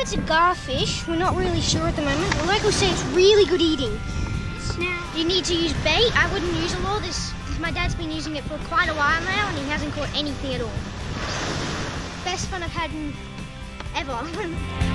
It's a garfish. We're not really sure at the moment. The locals say it's really good eating. Now, you need to use bait. I wouldn't use a lure. This, my dad's been using it for quite a while now, and he hasn't caught anything at all. Best fun I've had in ever.